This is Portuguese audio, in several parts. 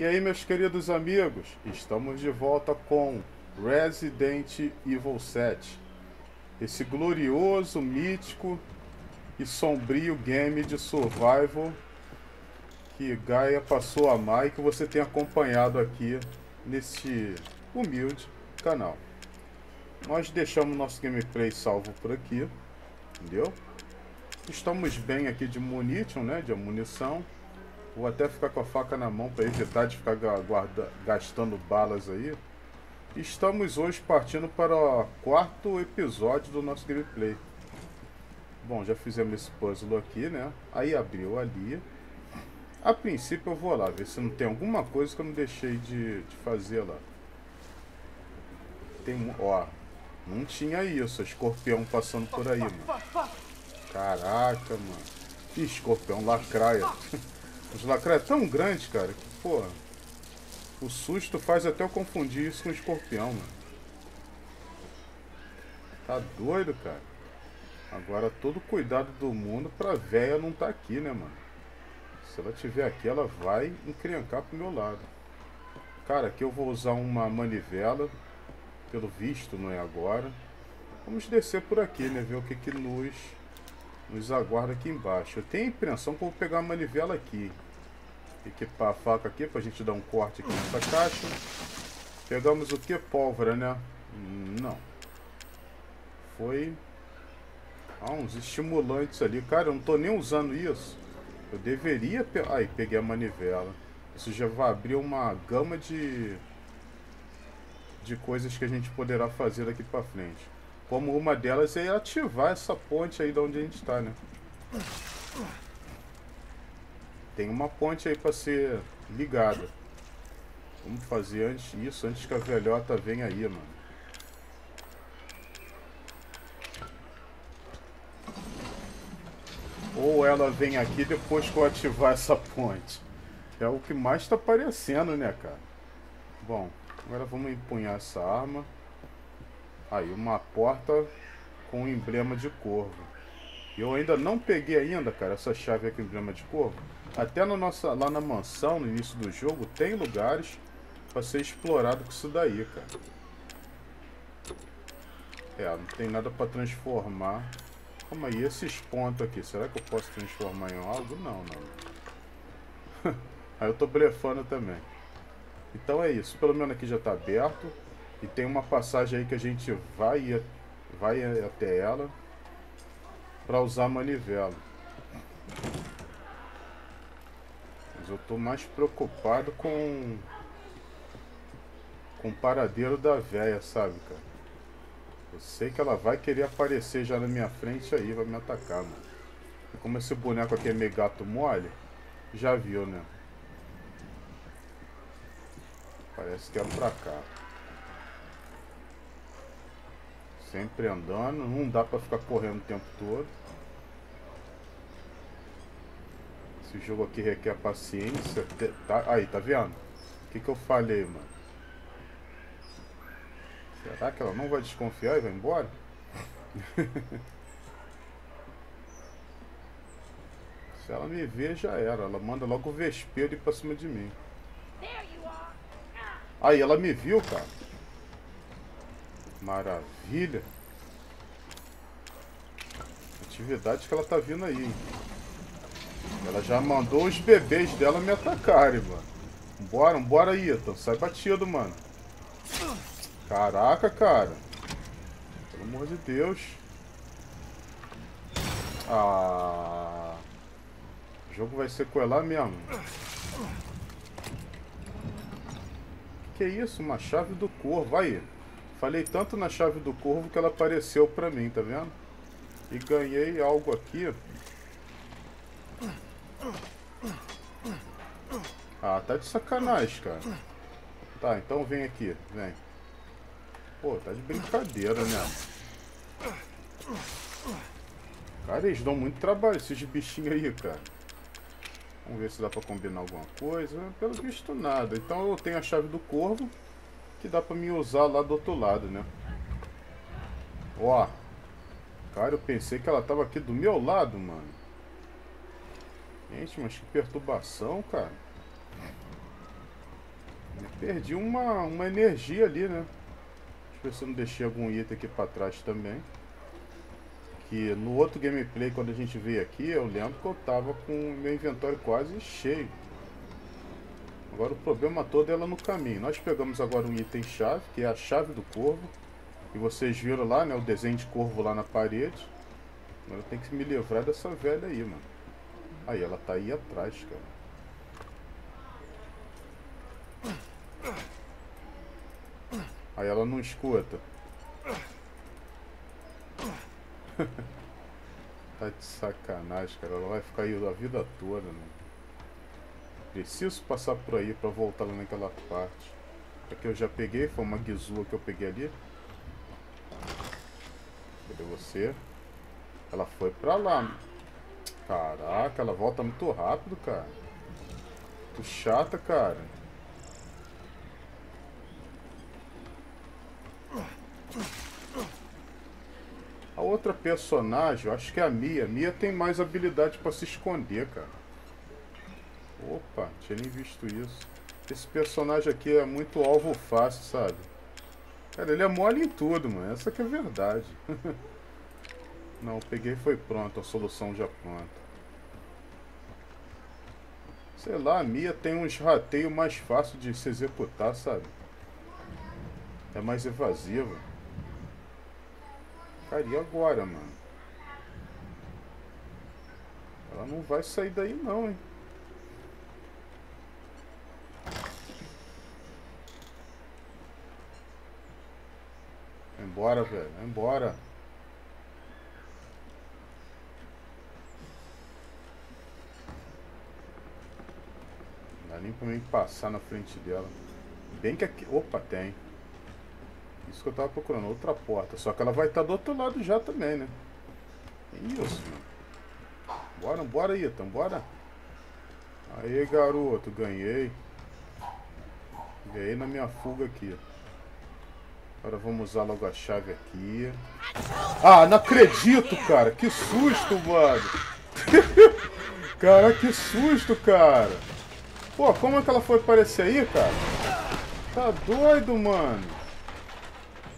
E aí, meus queridos amigos, estamos de volta com Resident Evil 7. Esse glorioso, mítico e sombrio game de survival que Gaia passou a amar e que você tem acompanhado aqui neste humilde canal. Nós deixamos nosso gameplay salvo por aqui, entendeu? Estamos bem aqui de munition, né, de munição. Vou até ficar com a faca na mão para evitar de ficar guarda, gastando balas aí. Estamos hoje partindo para o quarto episódio do nosso gameplay. Bom, já fizemos esse puzzle aqui, né? Aí abriu ali. A princípio eu vou lá ver se não tem alguma coisa que eu não deixei de, de fazer lá. Tem, ó, não tinha isso, escorpião passando por aí, mano. Caraca, mano. Escorpião lacraia. Os lacraia é tão grandes, cara, que, porra. O susto faz até eu confundir isso com escorpião, mano. Tá doido, cara. Agora todo cuidado do mundo pra véia não tá aqui, né, mano? Se ela tiver aqui, ela vai encrencar pro meu lado. Cara, aqui eu vou usar uma manivela. Pelo visto, não é agora. Vamos descer por aqui, né? Ver o que que nos nos aguarda aqui embaixo. Eu tenho a impressão que eu vou pegar a manivela aqui. Equipar a faca aqui pra gente dar um corte aqui nessa caixa. Pegamos o que? Pólvora, né? Não. Foi... Ah, uns estimulantes ali. Cara, eu não tô nem usando isso. Eu deveria... Pe... Aí, peguei a manivela. Isso já vai abrir uma gama de... De coisas que a gente poderá fazer daqui pra frente. Como uma delas é ativar essa ponte aí de onde a gente está, né? Tem uma ponte aí para ser ligada. Vamos fazer antes isso, antes que a velhota venha aí, mano. Ou ela vem aqui depois que eu ativar essa ponte. É o que mais está aparecendo, né, cara? Bom, agora vamos empunhar essa arma. Aí, uma porta com emblema de corvo. Eu ainda não peguei ainda, cara, essa chave aqui, emblema de corvo. Até no nossa, lá na mansão, no início do jogo, tem lugares para ser explorado com isso daí, cara. É, não tem nada para transformar. Calma aí, esses pontos aqui, será que eu posso transformar em algo? Não, não. aí eu tô blefando também. Então é isso, pelo menos aqui já tá aberto. E tem uma passagem aí que a gente vai, vai até ela para usar a manivela. Mas eu tô mais preocupado com com o paradeiro da véia, sabe, cara? Eu sei que ela vai querer aparecer já na minha frente aí, vai me atacar, mano. Como esse boneco aqui é meio gato mole, já viu, né? Parece que é pra cá. Sempre andando, não dá pra ficar correndo o tempo todo. Esse jogo aqui requer paciência. Tá, aí, tá vendo? O que, que eu falei, mano? Será que ela não vai desconfiar e vai embora? Se ela me ver, já era. Ela manda logo o vespeiro ir pra cima de mim. Aí, ela me viu, cara. Maravilha. Atividade que ela tá vindo aí, hein? Ela já mandou os bebês dela me atacarem, mano. Bora, bora aí, Ethan. Sai batido, mano. Caraca, cara. Pelo amor de Deus. Ah. O jogo vai sequelar mesmo. Que, que é isso? Uma chave do corvo. Aí. Falei tanto na chave do corvo que ela apareceu pra mim, tá vendo? E ganhei algo aqui. Ah, tá de sacanagem, cara. Tá, então vem aqui, vem. Pô, tá de brincadeira, né? Cara, eles dão muito trabalho, esses bichinhos aí, cara. Vamos ver se dá pra combinar alguma coisa. Pelo visto, nada. Então eu tenho a chave do corvo que dá pra me usar lá do outro lado, né? Ó. Cara, eu pensei que ela tava aqui do meu lado, mano. Gente, mas que perturbação, cara. Perdi uma, uma energia ali, né? Deixa eu ver se eu não deixei algum item aqui pra trás também. Que no outro gameplay, quando a gente veio aqui, eu lembro que eu tava com meu inventário quase cheio. Agora o problema todo é ela no caminho. Nós pegamos agora um item chave, que é a chave do corvo. E vocês viram lá, né, o desenho de corvo lá na parede. Agora tenho que me livrar dessa velha aí, mano. Aí, ela tá aí atrás, cara. Aí ela não escuta. tá de sacanagem, cara. Ela vai ficar aí a vida toda, né? Preciso passar por aí pra voltar lá naquela parte. Aqui eu já peguei, foi uma guizua que eu peguei ali. Cadê você? Ela foi pra lá. Caraca, ela volta muito rápido, cara. Muito chata, cara. A outra personagem, eu acho que é a Mia. Mia tem mais habilidade pra se esconder, cara. Opa, tinha nem visto isso. Esse personagem aqui é muito alvo fácil, sabe? Cara, ele é mole em tudo, mano. Essa que é a verdade. Não, peguei foi pronto, a solução já pronta. Sei lá, a Mia tem uns rateios mais fáceis de se executar, sabe? É mais evasiva. Cara, e agora, mano? Ela não vai sair daí não, hein? Embora, velho. Embora. Não dá nem pra mim passar na frente dela. Bem que aqui... Opa, tem. Isso que eu tava procurando. Outra porta. Só que ela vai estar tá do outro lado já também, né? Isso, mano. Bora, bora, Ethan. Bora. Aí, garoto. Ganhei. Ganhei na minha fuga aqui. Agora vamos usar logo a chave aqui. Ah, não acredito, cara. Que susto, mano. cara, que susto, cara. Pô, como é que ela foi aparecer aí, cara? Tá doido, mano.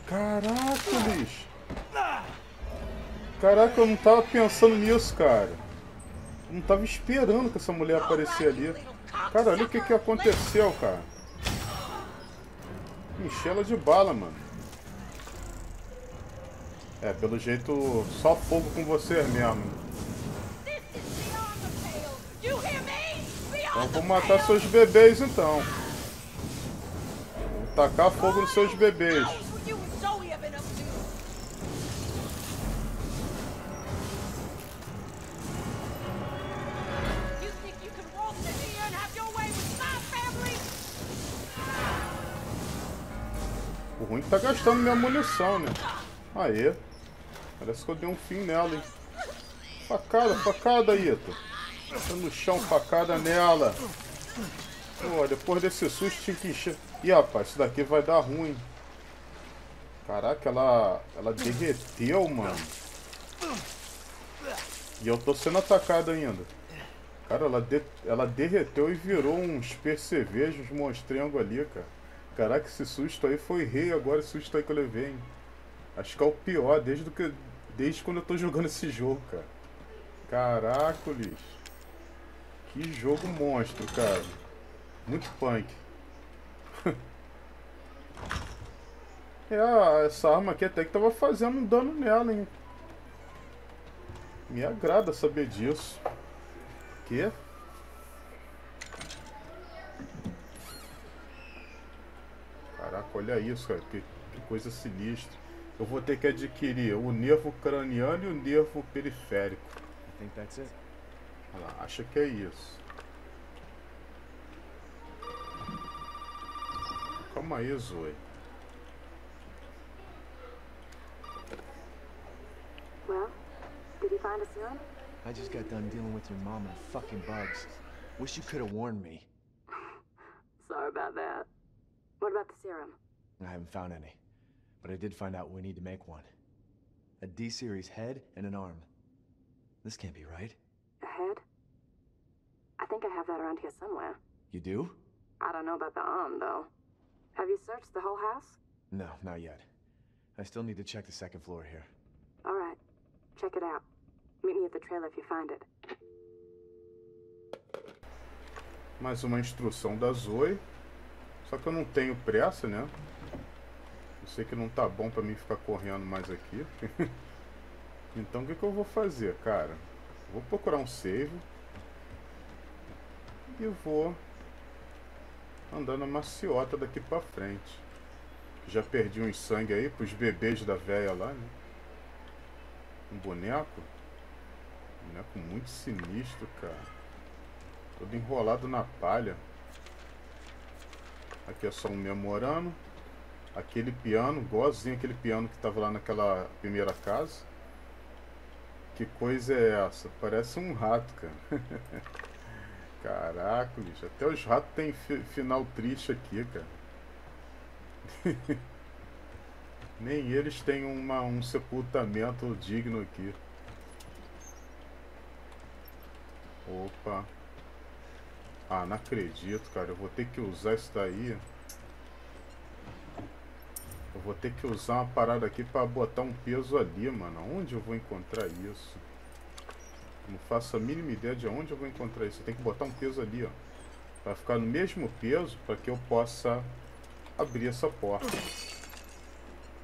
Caraca, bicho. Caraca, eu não tava pensando nisso, cara. Eu não tava esperando que essa mulher aparecer ali. Cara, olha o que que aconteceu, cara. Enchei ela de bala, mano. É, pelo jeito, só fogo com você mesmo. Então vou matar seus bebês então. Vou tacar fogo nos seus bebês. O ruim é tá gastando minha munição, né? Aê. Parece que eu dei um fim nela, hein? Facada, facada, Ito. Tá no chão, facada nela. Pô, depois desse susto tinha que encher. Ih, rapaz, isso daqui vai dar ruim. Caraca, ela, ela derreteu, mano. E eu tô sendo atacado ainda. Cara, ela, de, ela derreteu e virou uns percevejos monstrengo ali, cara. Caraca, esse susto aí foi rei agora, esse susto aí que eu levei, hein. Acho que é o pior desde, que, desde quando eu tô jogando esse jogo, cara. Caraca, lixo. Que jogo monstro, cara. Muito punk. é, essa arma aqui até que tava fazendo um dano nela, hein. Me agrada saber disso. Que? Caraca, olha isso, cara. Que, que coisa sinistra eu vou ter que adquirir o nervo craniano e o nervo periférico. Olha lá, acho que é isso. Calma aí, Zoe. Well, did you find a serum? I just got done dealing with your mom and fucking bugs. Wish you could have warned me. Sorry about that. What about the serum? I haven't found any. But I did find out we need to make one. A D-series head and an arm. This can't be right. A head? I think I have that around here somewhere. You do? I don't know about the arm, though. Have you searched the whole house? No, not yet. I still need to check the second floor here. All right. Check it out. Meet me at the trailer if you find it. Mais uma instrução da Zoe. Só que eu não tenho pressa, né? Eu sei que não tá bom pra mim ficar correndo mais aqui. então o que, que eu vou fazer, cara? Vou procurar um save. E vou andando maciota daqui pra frente. Já perdi uns sangue aí pros bebês da véia lá, né? Um boneco. Um boneco muito sinistro, cara. Todo enrolado na palha. Aqui é só um memorando. Aquele piano, igualzinho aquele piano que estava lá naquela primeira casa. Que coisa é essa? Parece um rato, cara. Caraca, bicho. Até os ratos fi final triste aqui, cara. Nem eles têm uma, um sepultamento digno aqui. Opa. Ah, não acredito, cara. Eu vou ter que usar isso daí. Eu vou ter que usar uma parada aqui para botar um peso ali, mano. Onde eu vou encontrar isso? Não faço a mínima ideia de onde eu vou encontrar isso. Eu tenho que botar um peso ali, ó. Para ficar no mesmo peso, para que eu possa abrir essa porta.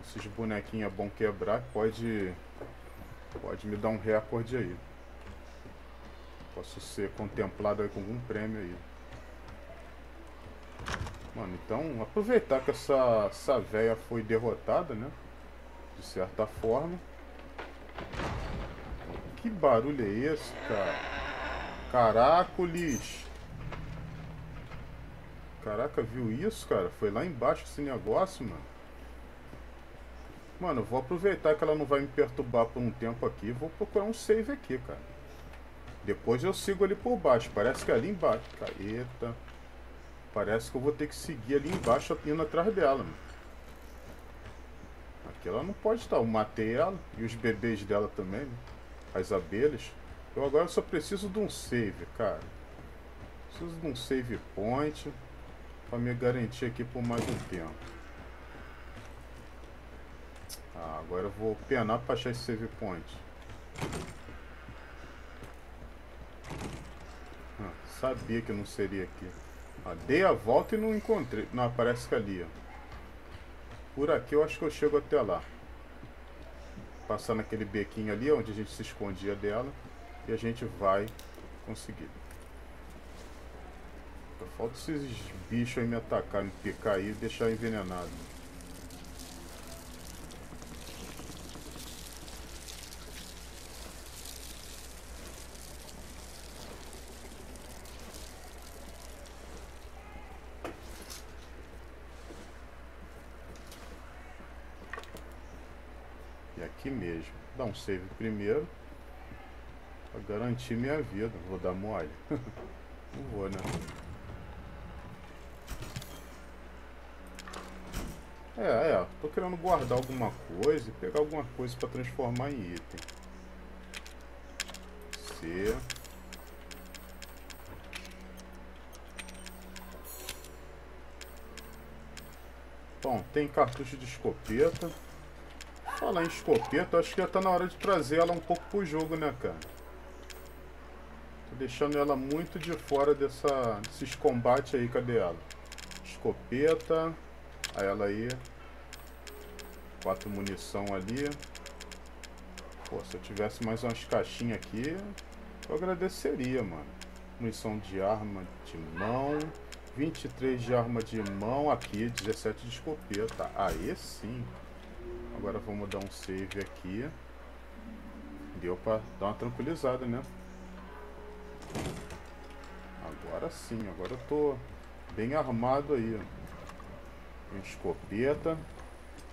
Esses bonequinhos é bom quebrar, pode, pode me dar um recorde aí. Posso ser contemplado aí com algum prêmio aí. Mano, então aproveitar que essa, essa véia foi derrotada, né? De certa forma. Que barulho é esse, cara? Caracoles! Caraca, viu isso, cara? Foi lá embaixo esse negócio, mano. Mano, eu vou aproveitar que ela não vai me perturbar por um tempo aqui. Vou procurar um save aqui, cara. Depois eu sigo ali por baixo. Parece que é ali embaixo. Eita. Parece que eu vou ter que seguir ali embaixo indo atrás dela. Mano. Aqui ela não pode estar. Eu matei ela e os bebês dela também. Né? As abelhas. Eu agora só preciso de um save, cara. Preciso de um save point. Pra me garantir aqui por mais um tempo. Ah, agora eu vou penar pra achar esse save point. Sabia que não seria aqui. Ah, dei a volta e não encontrei. Não, aparece que ali, ó. Por aqui eu acho que eu chego até lá. Passar naquele bequinho ali, onde a gente se escondia dela. E a gente vai conseguir. Só falta esses bichos aí me atacar, me picar aí e deixar envenenado. Aqui mesmo. Dá um save primeiro. Pra garantir minha vida. Vou dar mole. Não vou, né? É, é. Tô querendo guardar alguma coisa e pegar alguma coisa para transformar em item. C. Bom, tem cartucho de escopeta. Falar em escopeta, acho que já tá na hora de trazer ela um pouco pro jogo, né, cara? Tô deixando ela muito de fora dessa, desses combates aí, cadê ela? Escopeta, aí ela aí. Quatro munição ali. Pô, se eu tivesse mais umas caixinhas aqui, eu agradeceria, mano. Munição de arma de mão. 23 de arma de mão aqui, 17 de escopeta. Aí sim. Agora vamos dar um save aqui. Deu pra dar uma tranquilizada, né? Agora sim, agora eu tô bem armado aí. Tem escopeta.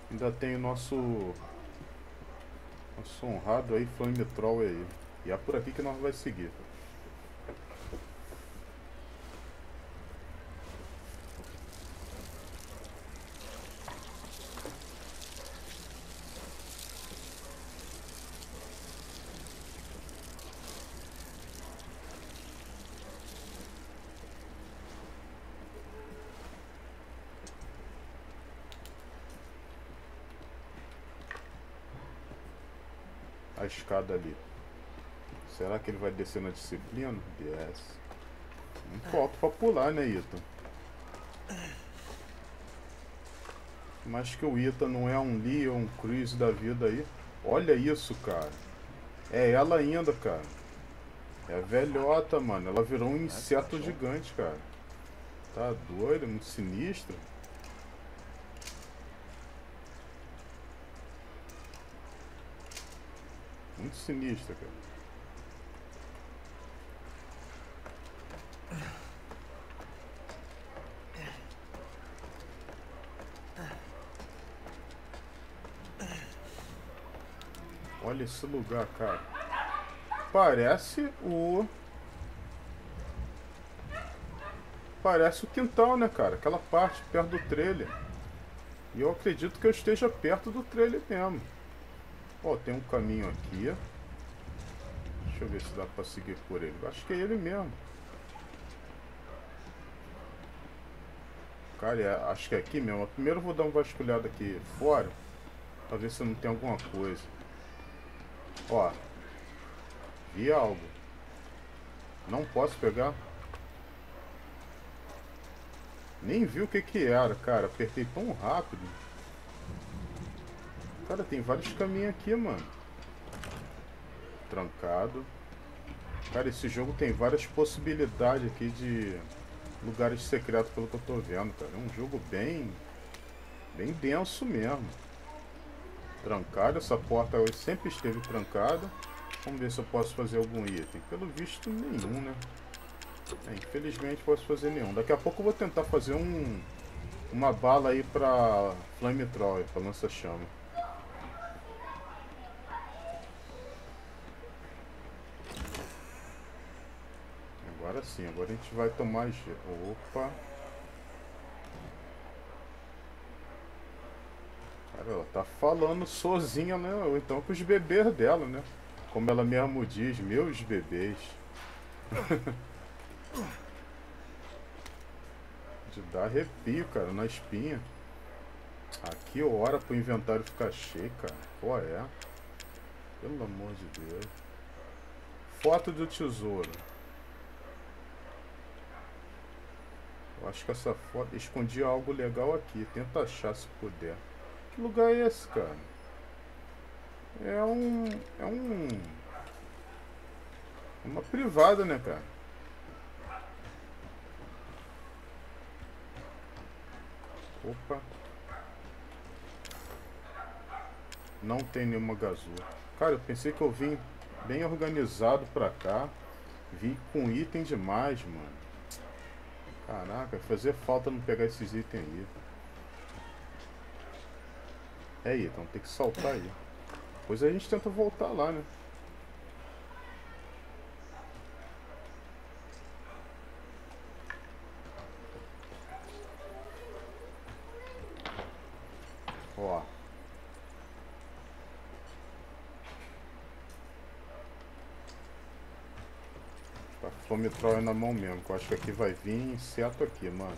Ainda tem o nosso... Nosso honrado aí, Flame Troll aí. E é por aqui que nós vai seguir. Escada ali. Será que ele vai descer na disciplina? Desce. Muito alto pra pular, né, Ita? Mas que o Ita não é um Lee ou um Chris da vida aí. Olha isso, cara. É ela ainda, cara. É a velhota, mano. Ela virou um inseto gigante, cara. Tá doido, muito sinistro. Muito sinistra, cara. Olha esse lugar, cara. Parece o... Parece o quintal, né, cara? Aquela parte perto do trailer. E eu acredito que eu esteja perto do trailer mesmo. Ó, tem um caminho aqui. Deixa eu ver se dá pra seguir por ele. Acho que é ele mesmo. Cara, é, acho que é aqui mesmo. Primeiro eu vou dar uma vasculhada aqui fora. Pra ver se não tem alguma coisa. Ó. Vi algo. Não posso pegar. Nem vi o que que era, cara. Apertei tão rápido. Cara, tem vários caminhos aqui, mano. Trancado. Cara, esse jogo tem várias possibilidades aqui de lugares secretos, pelo que eu tô vendo, cara. É um jogo bem... Bem denso mesmo trancada. Essa porta hoje sempre esteve trancada. Vamos ver se eu posso fazer algum item. Pelo visto, nenhum, né? É, infelizmente, posso fazer nenhum. Daqui a pouco eu vou tentar fazer um uma bala aí pra Flamethrower, pra lança-chama. Agora sim, agora a gente vai tomar... Opa! Ela tá falando sozinha, né? Ou então com os bebês dela, né? Como ela mesmo diz, meus bebês. De dar arrepio, cara, na espinha. Aqui hora pro inventário ficar cheio, cara. Qual é? Pelo amor de Deus. Foto do tesouro. Eu acho que essa foto escondia algo legal aqui. Tenta achar se puder. Que lugar é esse, cara? É um. É um. Uma privada, né, cara? Opa. Não tem nenhuma gazua. Cara, eu pensei que eu vim bem organizado pra cá. Vim com item demais, mano. Caraca, fazer falta não pegar esses itens aí. É aí, então tem que saltar aí. Depois a gente tenta voltar lá, né? Ó. Tá fome na mão mesmo, que eu acho que aqui vai vir inseto aqui, mano.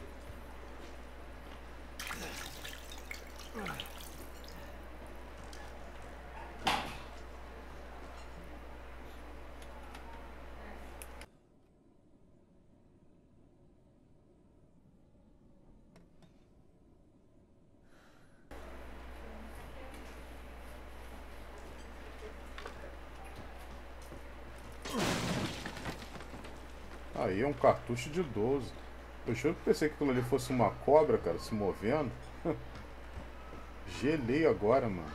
Cartucho de 12. Eu juro que pensei que aquilo ali fosse uma cobra, cara, se movendo. Gelei agora, mano.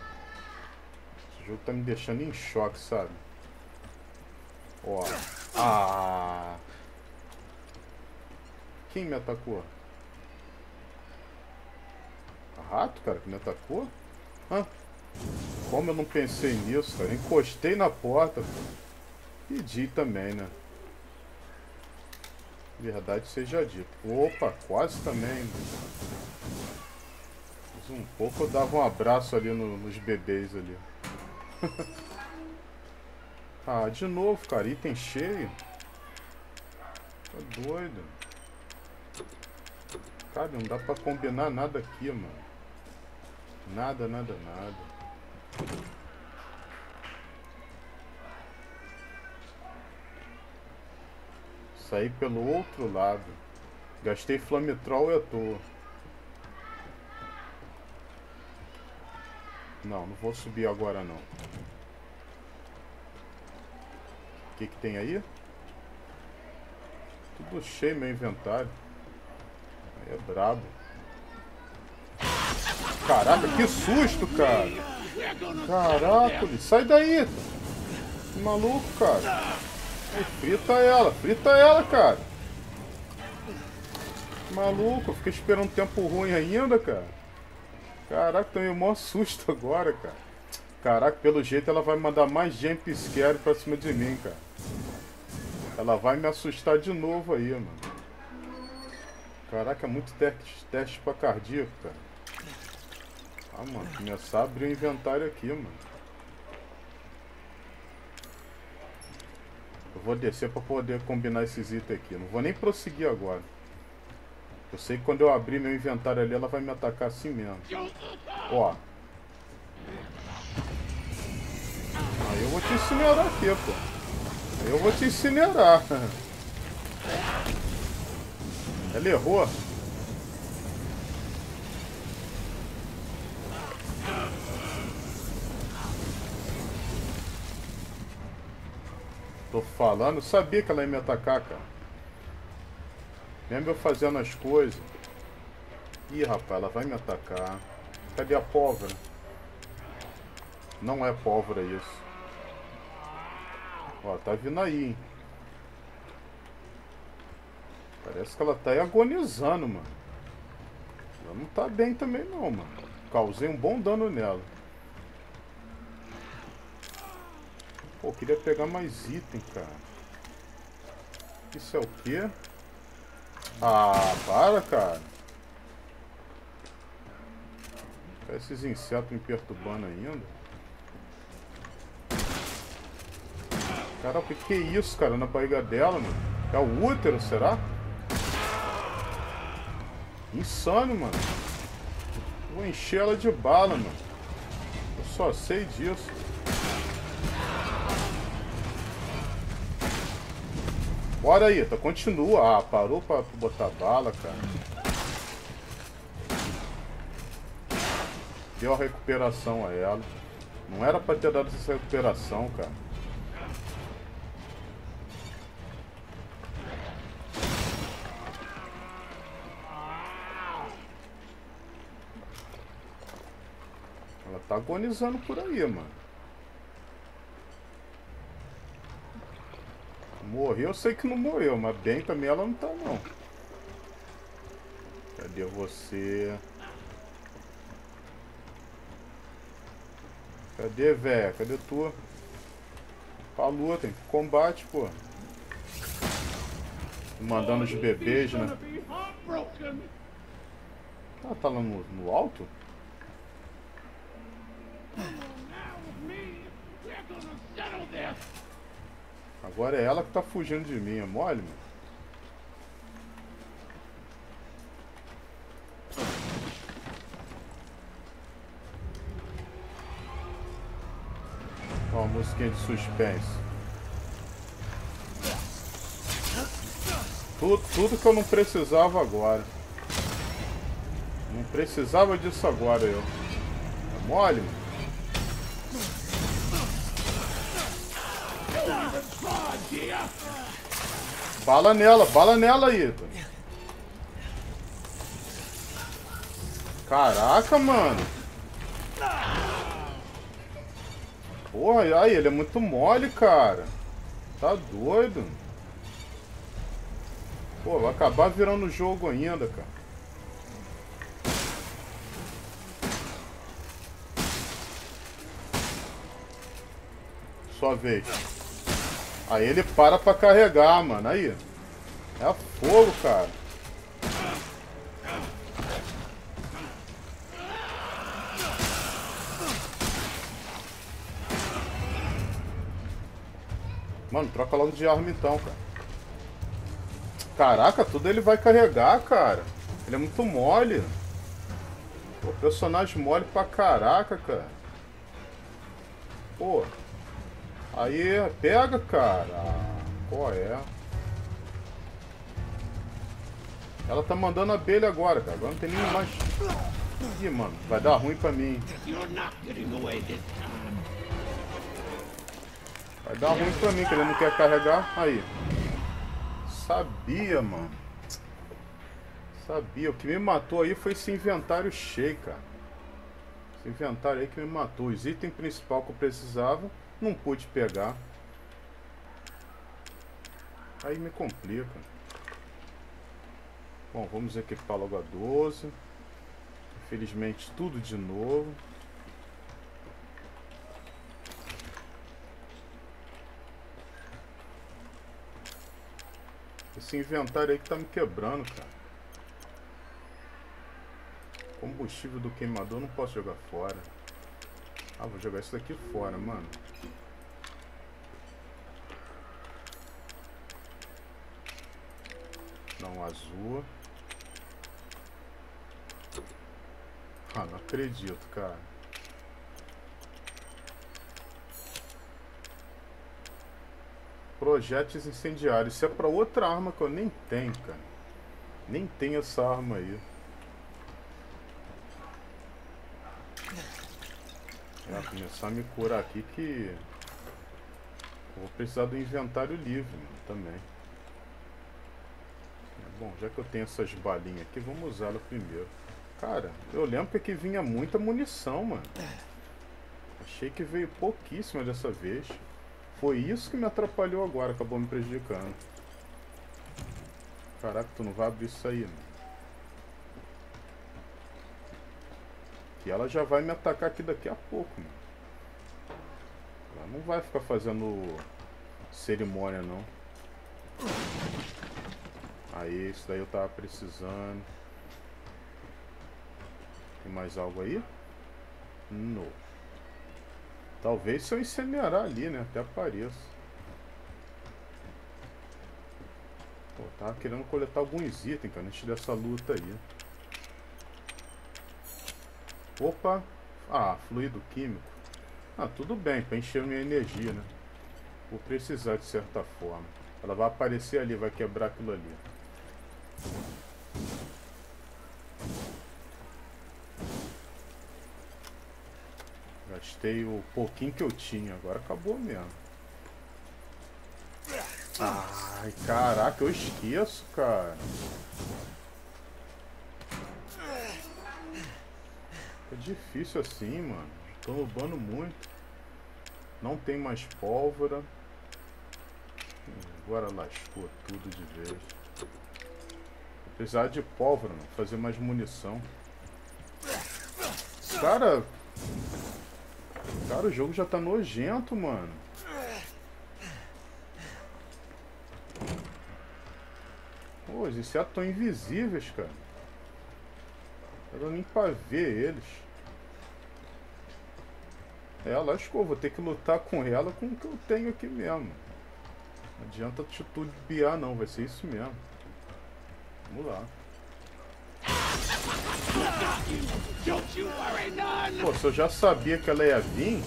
Esse jogo tá me deixando em choque, sabe? Ó. Ah! Quem me atacou? Rato, cara, que me atacou? Hã? Como eu não pensei nisso, cara? Encostei na porta. Pedi também, né? Verdade seja dito. Opa, quase também. Mais um pouco eu dava um abraço ali no, nos bebês ali. ah, de novo, cara. Item cheio. Tá doido. Cara, não dá pra combinar nada aqui, mano. Nada, nada, nada. Saí pelo outro lado. Gastei flametrol à toa. Não, não vou subir agora não. O que, que tem aí? Tudo cheio meu inventário. Aí é brabo. Caraca, que susto, cara. Caraca, sai daí. Que maluco, cara. Frita ela, frita ela, cara. Maluco, eu fiquei esperando tempo ruim ainda, cara. Caraca, tomei um maior susto agora, cara. Caraca, pelo jeito ela vai mandar mais scare pra cima de mim, cara. Ela vai me assustar de novo aí, mano. Caraca, é muito teste, teste pra cardíaco, cara. Ah, mano, começar a abrir o inventário aqui, mano. Eu vou descer pra poder combinar esses itens aqui. Não vou nem prosseguir agora. Eu sei que quando eu abrir meu inventário ali, ela vai me atacar assim mesmo. Ó. Aí eu vou te incinerar aqui, pô. Aí eu vou te incinerar. Ela errou. Tô falando, eu sabia que ela ia me atacar, cara. Mesmo eu fazendo as coisas. Ih, rapaz, ela vai me atacar. Cadê a pólvora? Não é pólvora isso. Ó, tá vindo aí, hein? Parece que ela tá aí agonizando, mano. Ela não tá bem também não, mano. Causei um bom dano nela. Pô, queria pegar mais item, cara. Isso é o quê? Ah, para, cara. Tá esses insetos me perturbando ainda. Caraca, o que, que é isso, cara, na barriga dela, mano? É o útero, será? Insano, mano. Vou encher ela de bala, mano. Eu só sei disso. Bora aí, tá, continua. Ah, parou pra botar bala, cara. Deu a recuperação a ela. Não era pra ter dado essa recuperação, cara. Ela tá agonizando por aí, mano. Morreu, eu sei que não morreu, mas bem também ela não tá não. Cadê você? Cadê, velho? Cadê tua? Pra luta, tem combate, pô. Mandando os bebês, né? Ah, tá lá no, no alto? Agora é ela que tá fugindo de mim, é mole, mano? Ó, uma musiquinha de suspense. Tudo, tudo que eu não precisava agora. Não precisava disso agora, eu. É mole, mano? Bala nela, bala nela aí. Caraca, mano. Porra, aí, ele é muito mole, cara. Tá doido. Pô, vai acabar virando o jogo ainda, cara. Sua vez. Aí ele para pra carregar, mano. Aí. É fogo, cara. Mano, troca logo de arma então, cara. Caraca, tudo ele vai carregar, cara. Ele é muito mole. Pô, personagem mole pra caraca, cara. Pô. Aí, pega, cara. Qual é? Ela tá mandando abelha agora, cara. Agora não tem nem mais. Ih, mano, vai dar ruim pra mim. Vai dar ruim pra mim, que ele não quer carregar. Aí. Sabia, mano. Sabia. O que me matou aí foi esse inventário cheio, cara. Esse inventário aí que me matou. Os itens principal que eu precisava, não pude pegar. Aí me complica. Bom, vamos equipar logo a 12. Infelizmente tudo de novo. Esse inventário aí que tá me quebrando, cara. Combustível do queimador não posso jogar fora. Ah, vou jogar isso daqui fora, mano. Não, azul. Ah, não acredito, cara. Projéteis incendiários. Isso é pra outra arma que eu nem tenho, cara. Nem tenho essa arma aí. Vou começar a me curar aqui que... vou precisar do inventário livre também. Bom, já que eu tenho essas balinhas aqui, vamos usá-la primeiro. Cara, eu lembro que vinha muita munição, mano. Achei que veio pouquíssima dessa vez. Foi isso que me atrapalhou agora, acabou me prejudicando. Caraca, tu não vai abrir isso aí, mano. E ela já vai me atacar aqui daqui a pouco, mano. Ela não vai ficar fazendo cerimônia, não. Aí, isso daí eu tava precisando. Tem mais algo aí? Não. Talvez se eu incendiar ali, né? Até apareça. Pô, tava querendo coletar alguns itens, cara, antes dessa luta aí. Opa! Ah, fluido químico. Ah, tudo bem, pra encher minha energia, né? Vou precisar de certa forma. Ela vai aparecer ali, vai quebrar aquilo ali. Gastei o pouquinho que eu tinha, agora acabou mesmo. Ai, caraca, eu esqueço, cara. É difícil assim, mano. Tô roubando muito. Não tem mais pólvora. Agora lascou tudo de vez. Precisar de pólvora, mano. Fazer mais munição. Cara... Cara, o jogo já tá nojento, mano. Pô, os insetos estão invisíveis, cara. Dá nem pra ver eles. É, lascou. Vou ter que lutar com ela com o que eu tenho aqui mesmo. Não adianta titubear não, vai ser isso mesmo. Vamos lá. Pô, se eu já sabia que ela ia vir,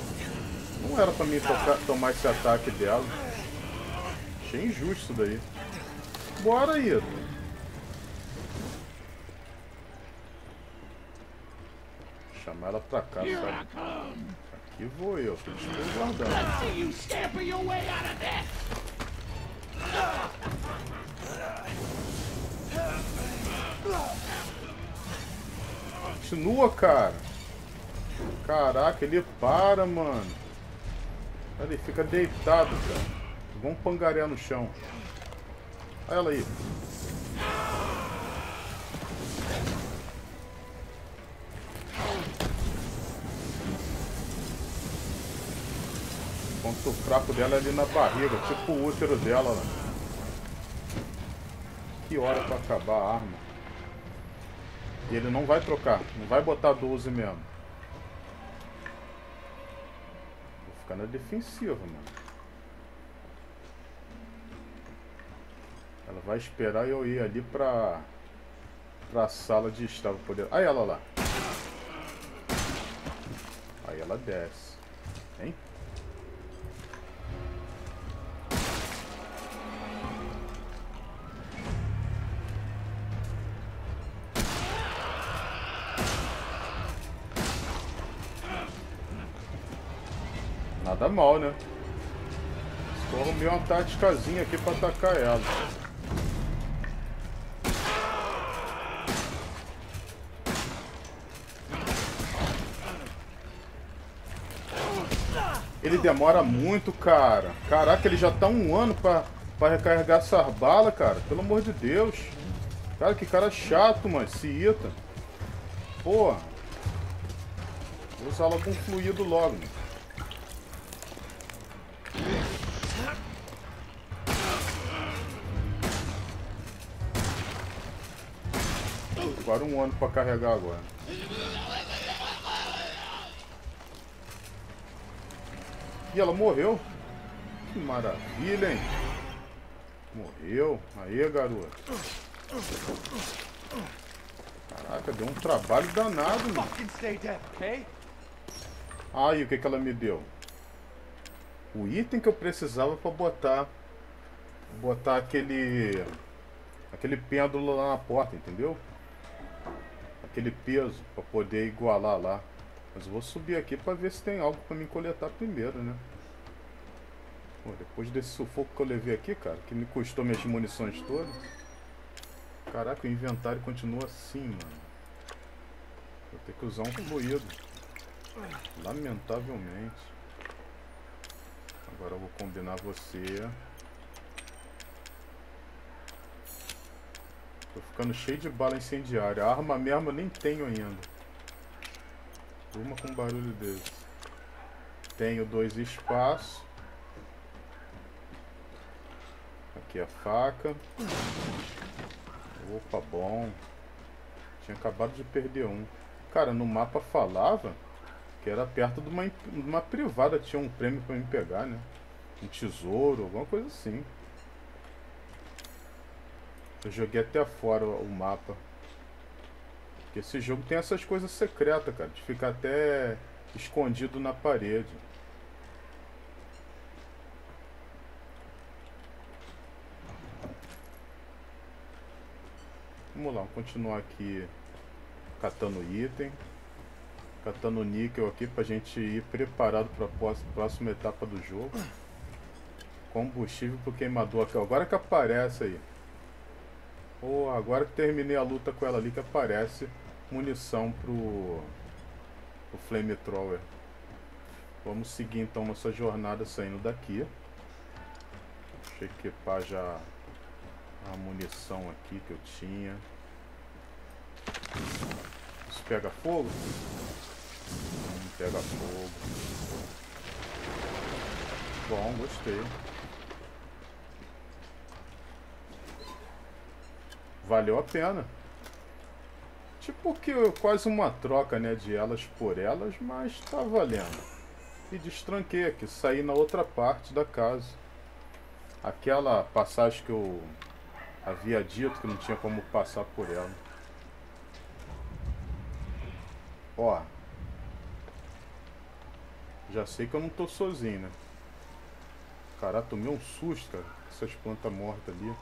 não era pra mim tocar, tomar esse ataque dela. Achei injusto isso daí. Bora, aí. Chamar ela pra cá, sabe? Aqui vou eu, tô guardando. Continua, cara. Caraca, ele para, mano. Ele fica deitado, cara. Vamos pangarear no chão. Olha ela aí. Ponto fraco dela é ali na barriga, tipo o útero dela lá. Que hora pra acabar a arma. E ele não vai trocar, não vai botar 12 mesmo. Vou ficar na defensiva, mano. Ela vai esperar eu ir ali pra, pra sala de estar poder... Aí ela lá. Aí ela desce. Nada mal, né? Só arrumei uma táticazinha aqui pra atacar ela. Ele demora muito, cara. Caraca, ele já tá um ano pra, pra recarregar essas balas, cara. Pelo amor de Deus. Cara, que cara chato, mano. Esse Ita. Porra. Vou usar com fluido logo. Mano. Um ano pra carregar agora. E ela morreu. Que maravilha, hein? Morreu. Aí, garoto. Caraca, deu um trabalho danado, mano. Aí, o que, que ela me deu? O item que eu precisava pra botar... Botar aquele... Aquele pêndulo lá na porta, entendeu? Aquele peso pra poder igualar lá. Mas vou subir aqui para ver se tem algo para me coletar primeiro, né? Pô, depois desse sufoco que eu levei aqui, cara, que me custou minhas munições todas. Caraca, o inventário continua assim, mano. Vou ter que usar um fluido. Lamentavelmente. Agora eu vou combinar você. Tô ficando cheio de bala incendiária. A arma mesmo eu nem tenho ainda. Uma com barulho desse. Tenho dois espaços. Aqui a faca. Opa, bom. Tinha acabado de perder um. Cara, no mapa falava que era perto de uma, de uma privada. Tinha um prêmio pra me pegar, né? Um tesouro, alguma coisa assim. Eu joguei até fora o mapa. Porque esse jogo tem essas coisas secretas, cara. De ficar até escondido na parede. Vamos lá, vamos continuar aqui catando item. Catando níquel aqui pra gente ir preparado para a próxima etapa do jogo. Combustível pro queimador aqui. Agora que aparece aí. Oh, agora que terminei a luta com ela ali que aparece munição pro, pro Flamethrower. Vamos seguir então nossa jornada saindo daqui. Deixa eu equipar já a munição aqui que eu tinha. Isso pega fogo? Não pega fogo. Bom, gostei. Valeu a pena. Tipo que quase uma troca, né, de elas por elas, mas tá valendo. E destranquei aqui, saí na outra parte da casa. Aquela passagem que eu havia dito que não tinha como passar por ela. Ó. Já sei que eu não tô sozinho, né? Caraca, tomei um susto, cara. Essas plantas mortas ali.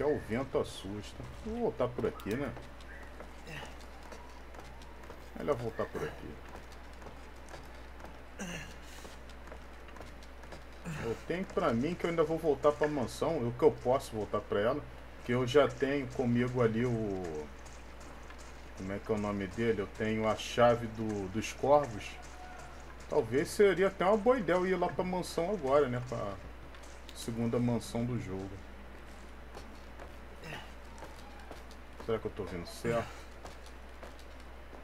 Até o vento assusta. Vou voltar por aqui, né? Melhor voltar por aqui. Eu tenho pra mim que eu ainda vou voltar pra mansão. O que eu posso voltar pra ela. Que eu já tenho comigo ali o... Como é que é o nome dele? Eu tenho a chave do, dos corvos. Talvez seria até uma boa ideia eu ir lá pra mansão agora, né? Pra segunda mansão do jogo. Será que eu tô vendo certo?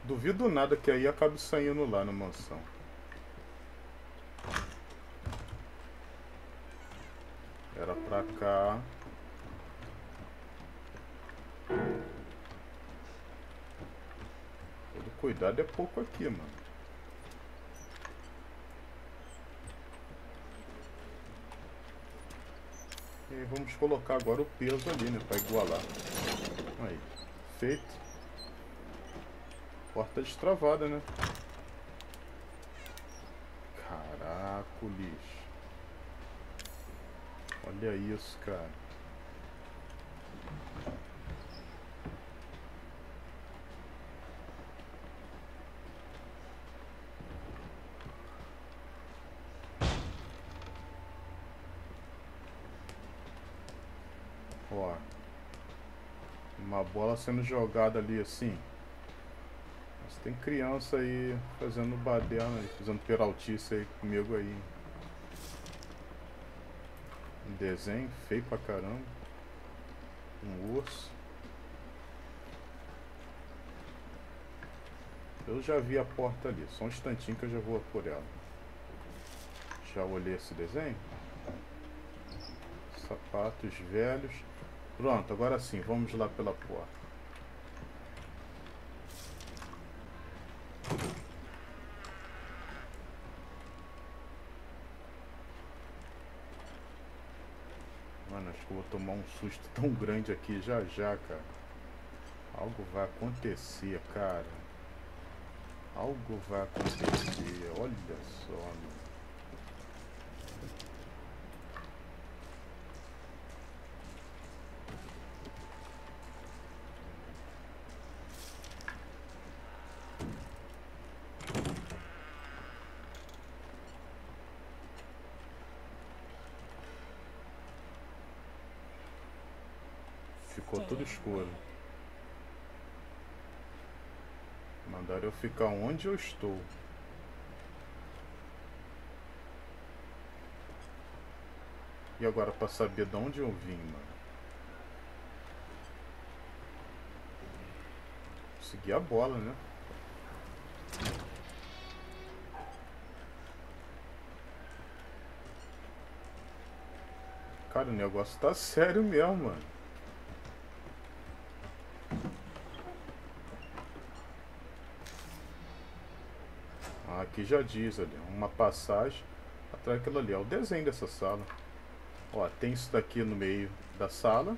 Duvido nada que aí acabe saindo lá na mansão. Era pra cá. Todo cuidado é pouco aqui, mano. E vamos colocar agora o peso ali, né? Pra igualar. Aí. Feito. Porta destravada, né? Caraca, lixo. Olha isso, cara. Ó. Uma bola sendo jogada ali assim. Mas tem criança aí fazendo baderna, fazendo peraltice aí comigo aí. Um desenho feio pra caramba. Um urso. Eu já vi a porta ali, só um instantinho que eu já vou por ela. Já olhei esse desenho. Sapatos velhos. Pronto, agora sim, vamos lá pela porta. Mano, acho que eu vou tomar um susto tão grande aqui já já, cara. Algo vai acontecer, cara. Algo vai acontecer. Olha só, mano. Ficou tudo escuro. Mandaram eu ficar onde eu estou. E agora pra saber de onde eu vim, mano. Seguir a bola, né? Cara, o negócio tá sério mesmo, mano. Ah, Aqui já diz ali, uma passagem atrás daquilo ali. É o desenho dessa sala. Ó, tem isso daqui no meio da sala.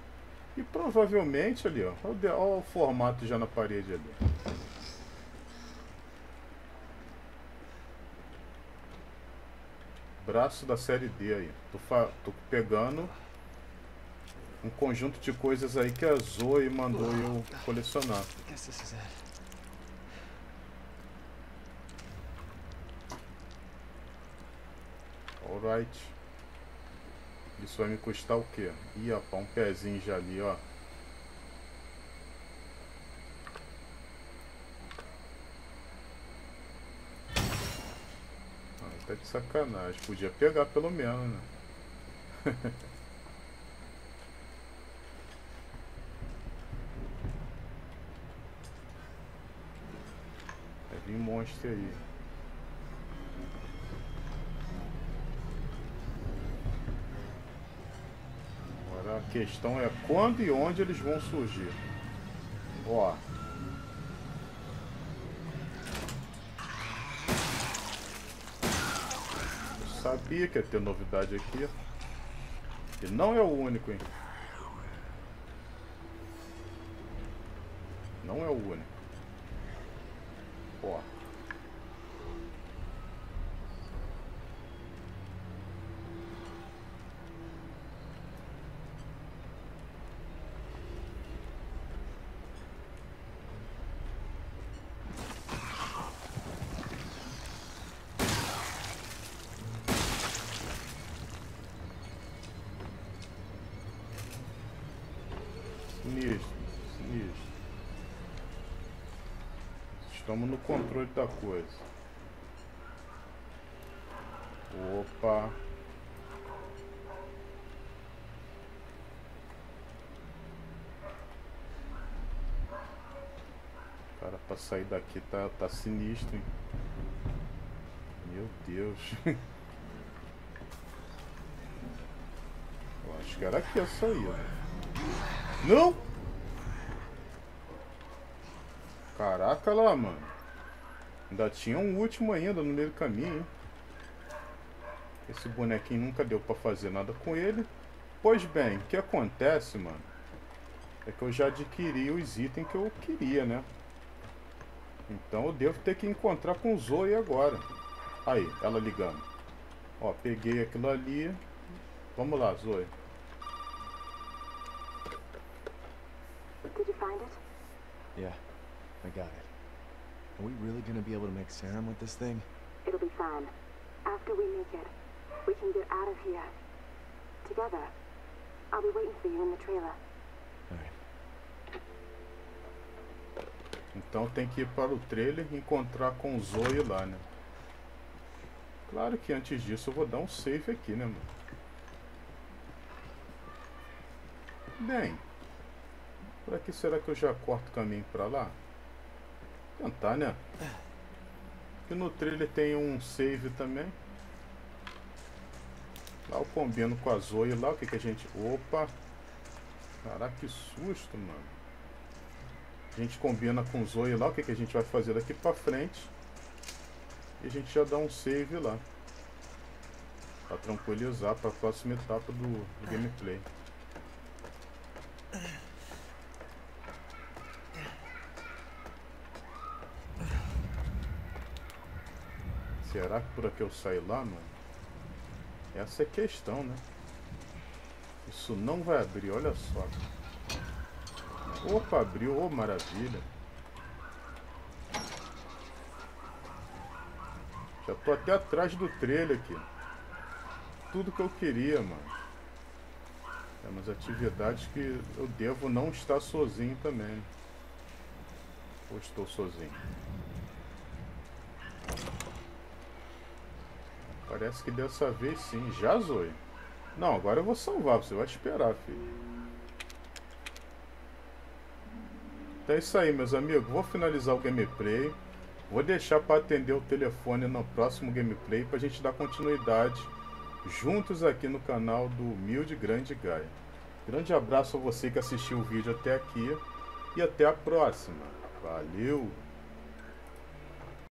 E provavelmente ali, ó. O, formato já na parede ali. Braço da série D aí. Tô, tô pegando um conjunto de coisas aí que a Zoe mandou eu colecionar. I guess this is it. Alright. Isso vai me custar o quê? Ih, rapaz, um pezinho já ali, ó. Ah, tá de sacanagem. Podia pegar pelo menos, né? Vai vir monstro aí. Questão é quando e onde eles vão surgir. Ó. Eu sabia que ia ter novidade aqui. E não é o único, hein? Não é o único. Ó. Sinistro, sinistro. Estamos da coisa. Opa. Cara, pra sair daqui tá, tá sinistro, hein? Meu Deus. Eu acho que era aqui a saída. Não! Caraca lá, mano. Ainda tinha um último ainda no meio do caminho? Esse bonequinho nunca deu pra fazer nada com ele. Pois bem, o que acontece, mano? É que eu já adquiri os itens que eu queria, né? Então eu devo ter que encontrar com o Zoe agora. Aí, ela ligando. Ó, peguei aquilo ali. Vamos lá, Zoe. Did you find it? Yeah, I got it. Are we really gonna be able to make serum with this thing? It'll be fine. After we make it, we can get out of here. Together. I'll be waiting for you in the trailer. Alright. Então tem que ir para o trailer e encontrar com o Zoe lá, né? Claro que antes disso eu vou dar um save aqui, né, mano? Bem, por aqui será que eu já corto o caminho pra lá? Tentar, né? E no trailer tem um save também. Lá eu combino com a Zoe lá, o que que a gente... Opa! Caraca, que susto, mano. A gente combina com o Zoe lá, o que que a gente vai fazer daqui pra frente. E a gente já dá um save lá. Pra tranquilizar pra próxima etapa do, do gameplay. Será que por aqui eu saio lá, mano? Essa é questão, né? Isso não vai abrir, olha só. Opa, abriu, oh, maravilha. Já tô até atrás do trailer aqui. Tudo que eu queria, mano. É umas atividades que eu devo não estar sozinho também. Ou estou sozinho? Parece que dessa vez sim. Já, Zoe? Não, agora eu vou salvar. Você vai esperar, filho. Então é isso aí, meus amigos. Vou finalizar o gameplay. Vou deixar para atender o telefone no próximo gameplay para a gente dar continuidade juntos aqui no canal do Humilde Grande Gaia. Grande abraço a você que assistiu o vídeo até aqui e até a próxima. Valeu!